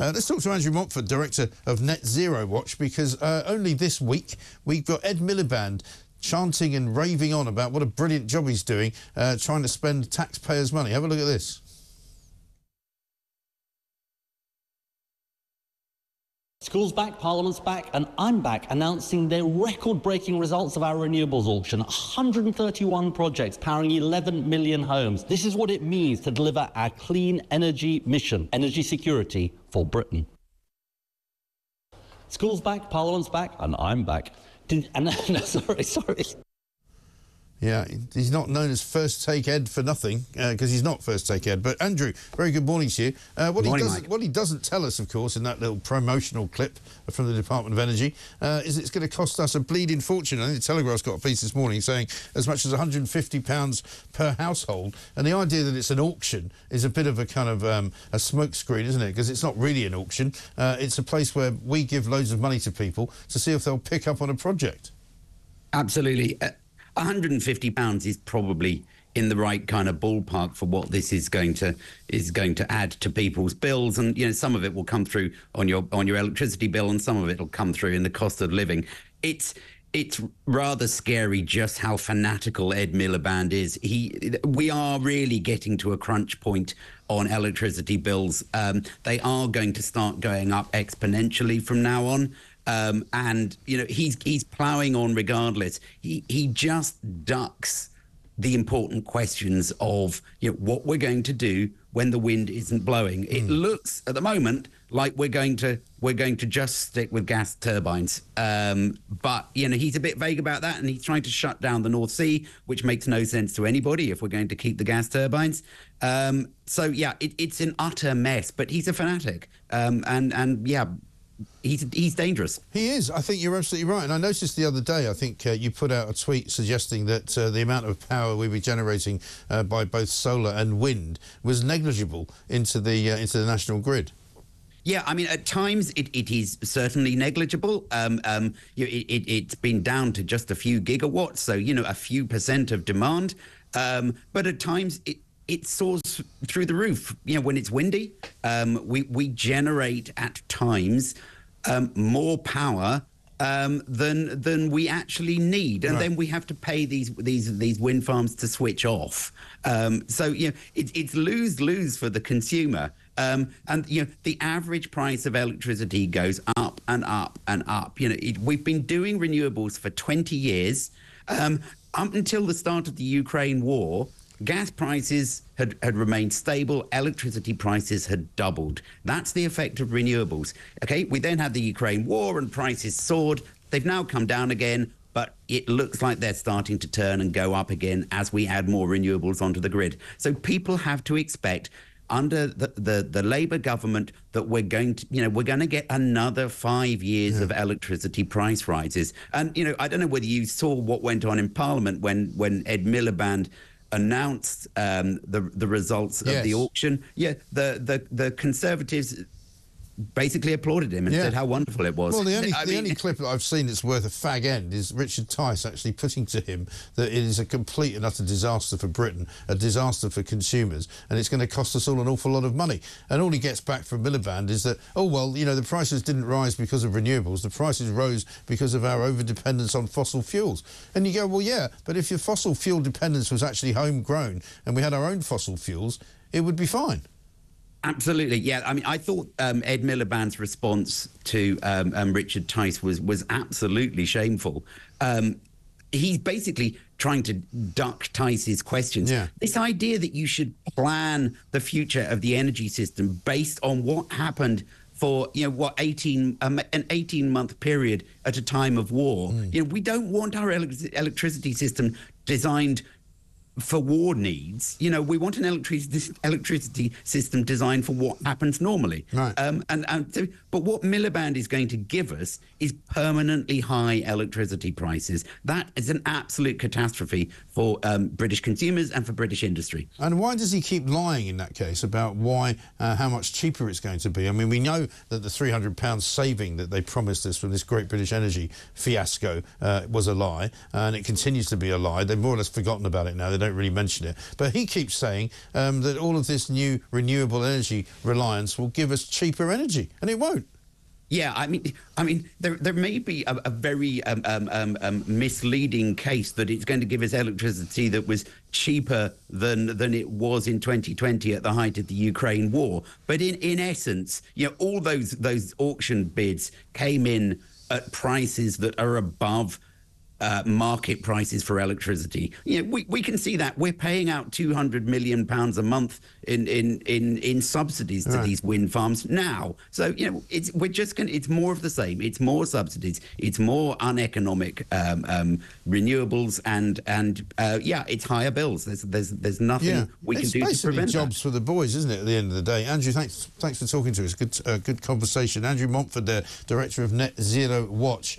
Uh, let's talk to Andrew Montford, Director of Net Zero Watch, because uh, only this week we've got Ed Miliband chanting and raving on about what a brilliant job he's doing, uh, trying to spend taxpayers' money. Have a look at this. Schools back, Parliament's back, and I'm back announcing the record breaking results of our renewables auction 131 projects powering 11 million homes. This is what it means to deliver our clean energy mission, energy security for Britain. Schools back, Parliament's back, and I'm back. Did, and, no, sorry, sorry. Yeah, he's not known as First Take Ed for nothing, because uh, he's not First Take Ed. But Andrew, very good morning to you. Uh, what, morning, he doesn't, what, he doesn't, tell us, of course, in that little promotional clip from the Department of Energy, uh, is it's going to cost us a bleeding fortune. I think the Telegraph's got a piece this morning saying as much as £150 per household. And the idea that it's an auction is a bit of a kind of um, a smokescreen, isn't it? Because it's not really an auction. Uh, it's a place where we give loads of money to people to see if they'll pick up on a project. Absolutely. Uh, 150 pounds is probably in the right kind of ballpark for what this is going to is going to add to people's bills and you know some of it will come through on your on your electricity bill and some of it will come through in the cost of living it's it's rather scary just how fanatical Ed Miliband is. He, we are really getting to a crunch point on electricity bills. Um, they are going to start going up exponentially from now on. Um, and you know he's he's ploughing on regardless. He he just ducks the important questions of you know, what we're going to do when the wind isn't blowing. Mm. It hmm. looks at the moment like we're going to we're going to just stick with gas turbines. Um, but you know he's a bit vague about that, and he's trying to shut down the North Sea, which makes no sense to anybody if we're going to keep the gas turbines. Um, so yeah, it, it's an utter mess. But he's a fanatic, um, and and yeah, he's he's dangerous. He is. I think you're absolutely right. And I noticed the other day, I think uh, you put out a tweet suggesting that uh, the amount of power we were generating uh, by both solar and wind was negligible into the uh, into the national grid. Yeah, I mean, at times it, it is certainly negligible. Um, um, you know, it, it, has been down to just a few gigawatts, so, you know, a few percent of demand. Um, but at times it, it soars through the roof. You know, when it's windy, um, we we generate at times um, more power um, than than we actually need, and right. then we have to pay these these these wind farms to switch off. Um, so you know, it, it's lose lose for the consumer. Um, and you know the average price of electricity goes up and up and up. You know it, we've been doing renewables for 20 years. Um, up until the start of the Ukraine war, gas prices had, had remained stable, electricity prices had doubled. That's the effect of renewables. Okay, we then had the Ukraine war and prices soared. They've now come down again, but it looks like they're starting to turn and go up again as we add more renewables onto the grid. So people have to expect under the, the, the Labour government that we're going to, you know, we're going to get another five years yeah. of electricity price rises. And, you know, I don't know whether you saw what went on in Parliament when, when Ed Miliband announced um, the the results yes. of the auction. Yeah, the the the Conservatives basically applauded him and yeah. said how wonderful it was. Well, the only, the mean, only clip I've seen that's worth a fag end is Richard Tice actually putting to him that it is a complete and utter disaster for Britain, a disaster for consumers, and it's going to cost us all an awful lot of money. And all he gets back from Miliband is that, oh, well, you know, the prices didn't rise because of renewables, the prices rose because of our over-dependence on fossil fuels. And you go, well, yeah, but if your fossil fuel dependence was actually homegrown and we had our own fossil fuels, it would be fine. Absolutely, yeah. I mean, I thought um, Ed Miliband's response to um, um, Richard Tice was was absolutely shameful. Um, he's basically trying to duck Tice's questions. Yeah. This idea that you should plan the future of the energy system based on what happened for you know what 18 um, an 18 month period at a time of war. Mm. You know, we don't want our electricity system designed for war needs, you know, we want an electricity electricity system designed for what happens normally. Right. Um, and, and but what Miliband is going to give us is permanently high electricity prices. That is an absolute catastrophe for um, British consumers and for British industry. And why does he keep lying in that case about why, uh, how much cheaper it's going to be? I mean, we know that the £300 saving that they promised us from this Great British Energy fiasco uh, was a lie, and it continues to be a lie. They've more or less forgotten about it now. They don't don't really mention it. But he keeps saying um, that all of this new renewable energy reliance will give us cheaper energy, and it won't. Yeah, I mean, I mean, there there may be a, a very um, um, um, um, misleading case that it's going to give us electricity that was cheaper than than it was in 2020 at the height of the Ukraine war. But in in essence, you know, all those those auction bids came in at prices that are above uh, market prices for electricity. You know, we, we can see that we're paying out 200 million pounds a month in in in, in subsidies to right. these wind farms now. So you know, it's we're just going. It's more of the same. It's more subsidies. It's more uneconomic um, um, renewables, and and uh, yeah, it's higher bills. There's there's there's nothing Yeah, we it's can do to prevent jobs that. for the boys, isn't it? At the end of the day, Andrew, thanks thanks for talking to us. Good uh, good conversation. Andrew Montford, there, director of Net Zero Watch.